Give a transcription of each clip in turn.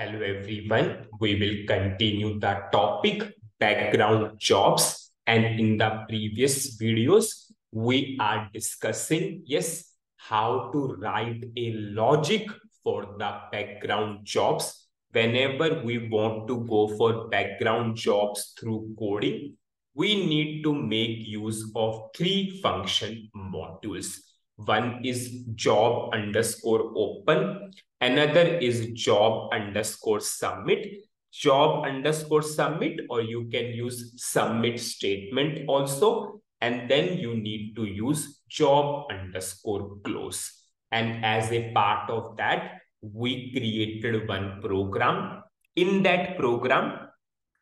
Hello everyone. We will continue the topic background jobs. And in the previous videos we are discussing yes how to write a logic for the background jobs. Whenever we want to go for background jobs through coding we need to make use of three function modules one is job underscore open Another is job underscore submit, job underscore submit, or you can use submit statement also. And then you need to use job underscore close. And as a part of that, we created one program. In that program,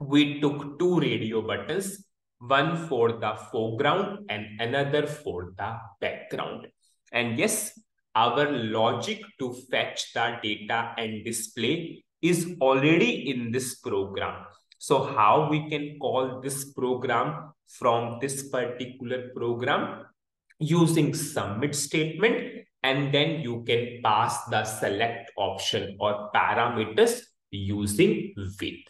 we took two radio buttons, one for the foreground and another for the background. And yes, our logic to fetch the data and display is already in this program. So how we can call this program from this particular program using submit statement and then you can pass the select option or parameters using with.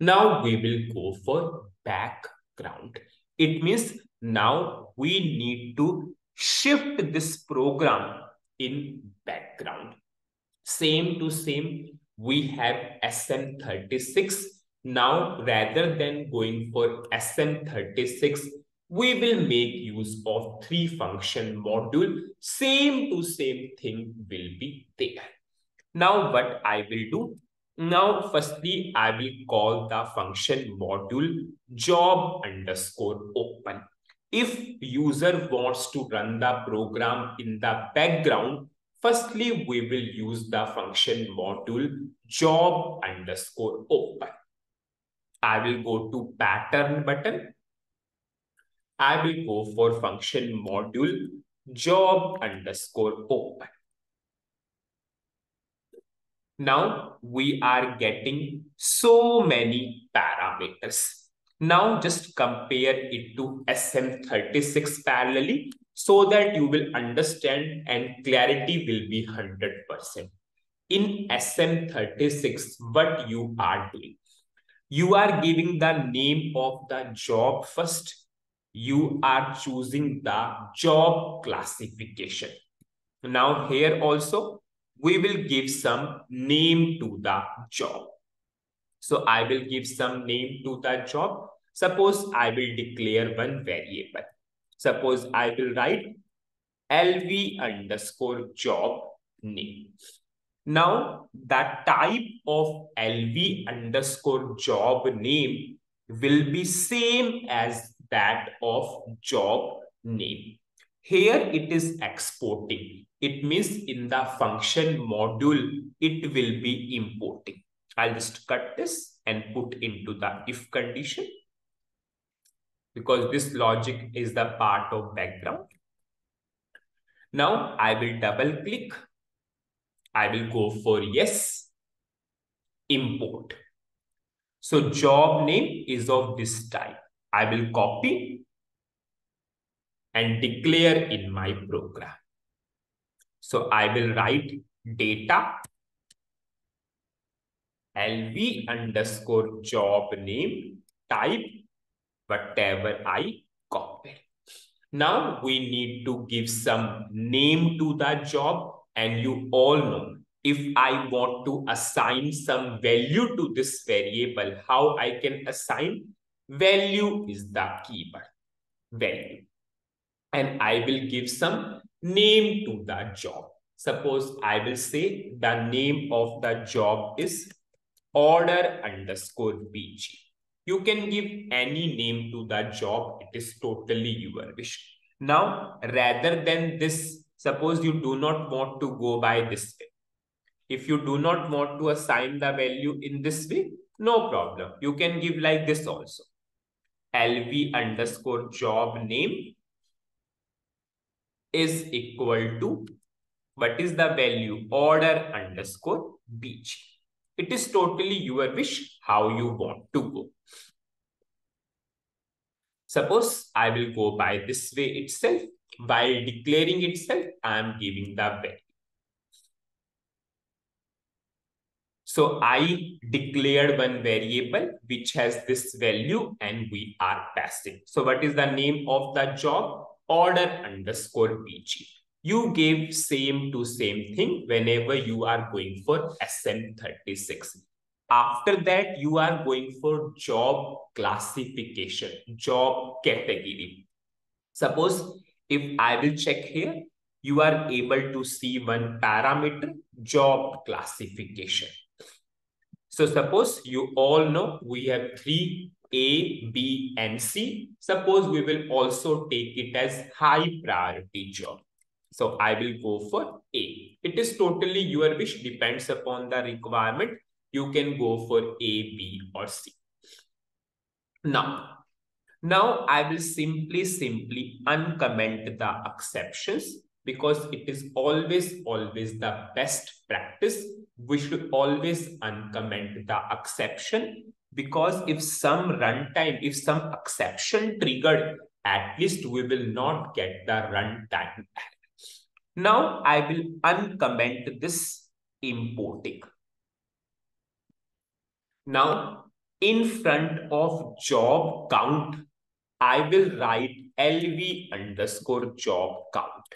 Now we will go for background. It means now we need to shift this program in background. Same to same, we have SM36. Now, rather than going for SM36, we will make use of three function module. Same to same thing will be there. Now, what I will do? Now, firstly, I will call the function module job underscore open. If user wants to run the program in the background, firstly, we will use the function module job underscore open. I will go to pattern button. I will go for function module job underscore open. Now we are getting so many parameters. Now just compare it to SM36 parallelly so that you will understand and clarity will be 100%. In SM36, what you are doing? You are giving the name of the job first. You are choosing the job classification. Now here also, we will give some name to the job. So I will give some name to the job. Suppose I will declare one variable. Suppose I will write LV underscore job name. Now, that type of LV underscore job name will be same as that of job name. Here it is exporting. It means in the function module, it will be importing. I'll just cut this and put into the if condition because this logic is the part of background. Now I will double click. I will go for yes, import. So job name is of this type. I will copy and declare in my program. So I will write data lv underscore job name type whatever I copy. Now we need to give some name to that job and you all know if I want to assign some value to this variable, how I can assign value is the keyword value. And I will give some name to the job. Suppose I will say the name of the job is order underscore BG. You can give any name to that job. It is totally your wish. Now, rather than this, suppose you do not want to go by this way. If you do not want to assign the value in this way, no problem. You can give like this also. LV underscore job name is equal to what is the value order underscore BG. It is totally your wish how you want to go. Suppose I will go by this way itself. While declaring itself, I am giving the value. So I declared one variable which has this value and we are passing. So what is the name of the job? Order underscore BG. You gave same to same thing whenever you are going for SM36. After that, you are going for job classification, job category. Suppose if I will check here, you are able to see one parameter, job classification. So suppose you all know we have three A, B, and C. Suppose we will also take it as high priority job. So I will go for A. It is totally your wish, depends upon the requirement. You can go for A, B, or C. Now, now I will simply, simply uncomment the exceptions because it is always, always the best practice we should always uncomment the exception because if some runtime, if some exception triggered, at least we will not get the runtime. Now I will uncomment this importing. Now in front of job count, I will write LV underscore job count.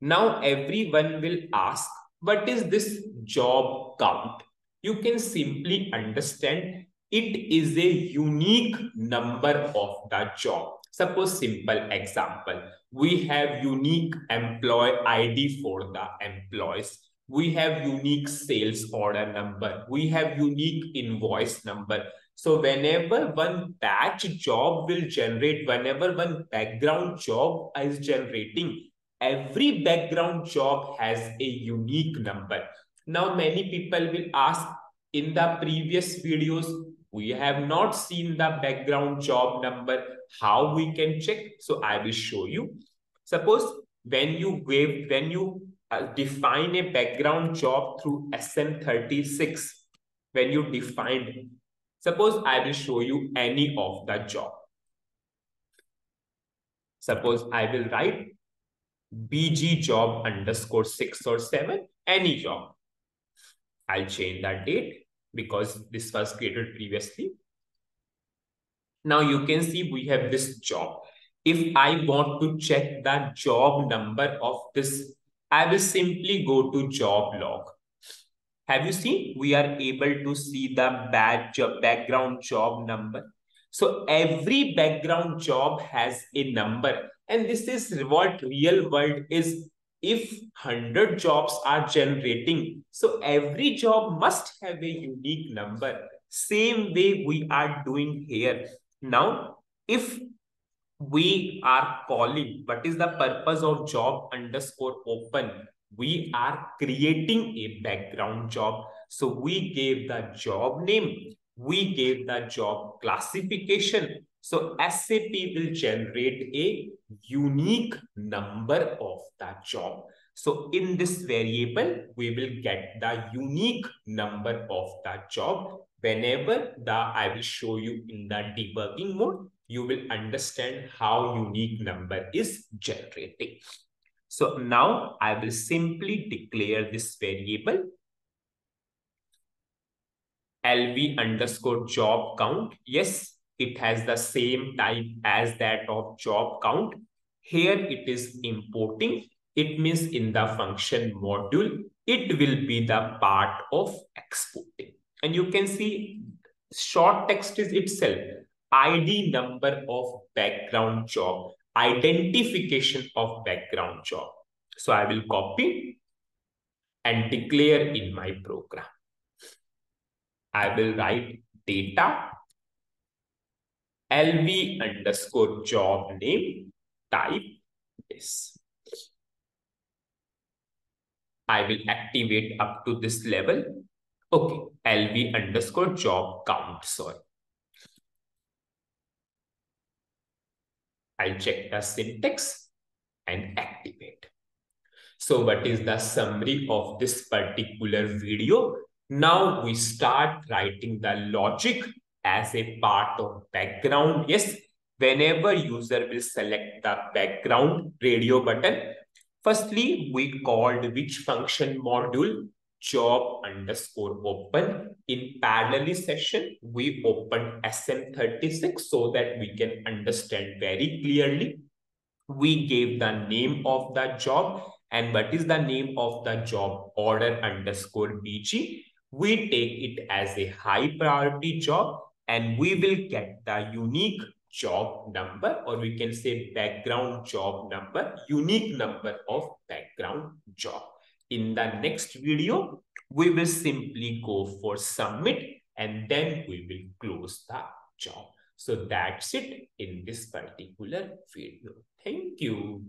Now everyone will ask what is this job count? You can simply understand it is a unique number of the job. Suppose simple example, we have unique employee ID for the employees. We have unique sales order number. We have unique invoice number. So whenever one batch job will generate, whenever one background job is generating, every background job has a unique number. Now, many people will ask in the previous videos, we have not seen the background job number, how we can check. So I will show you. Suppose when you wave, when you uh, define a background job through SM36, when you define, suppose I will show you any of the job. Suppose I will write BG job underscore six or seven, any job. I'll change that date because this was created previously. Now you can see we have this job. If I want to check the job number of this, I will simply go to job log. Have you seen? We are able to see the batch job, background job number. So every background job has a number and this is what real world is. If 100 jobs are generating, so every job must have a unique number. Same way we are doing here. Now, if we are calling, what is the purpose of job underscore open? We are creating a background job. So we gave the job name. We gave the job classification so SAP will generate a unique number of that job. So in this variable, we will get the unique number of that job. Whenever the I will show you in the debugging mode, you will understand how unique number is generating. So now I will simply declare this variable LV underscore job count. Yes, it has the same type as that of job count. Here it is importing. It means in the function module, it will be the part of exporting. And you can see short text is itself ID number of background job, identification of background job. So I will copy and declare in my program. I will write data LV underscore job name type this. I will activate up to this level. Okay, LV underscore job count, sorry. I'll check the syntax and activate. So what is the summary of this particular video? Now we start writing the logic as a part of background. Yes, whenever user will select the background radio button, firstly, we called which function module job underscore open. In parallel session, we opened SM36 so that we can understand very clearly. We gave the name of the job and what is the name of the job order underscore BG. We take it as a high priority job and we will get the unique job number or we can say background job number, unique number of background job. In the next video, we will simply go for submit and then we will close the job. So that's it in this particular video. Thank you.